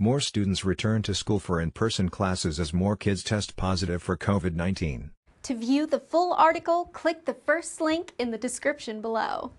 More students return to school for in-person classes as more kids test positive for COVID-19. To view the full article, click the first link in the description below.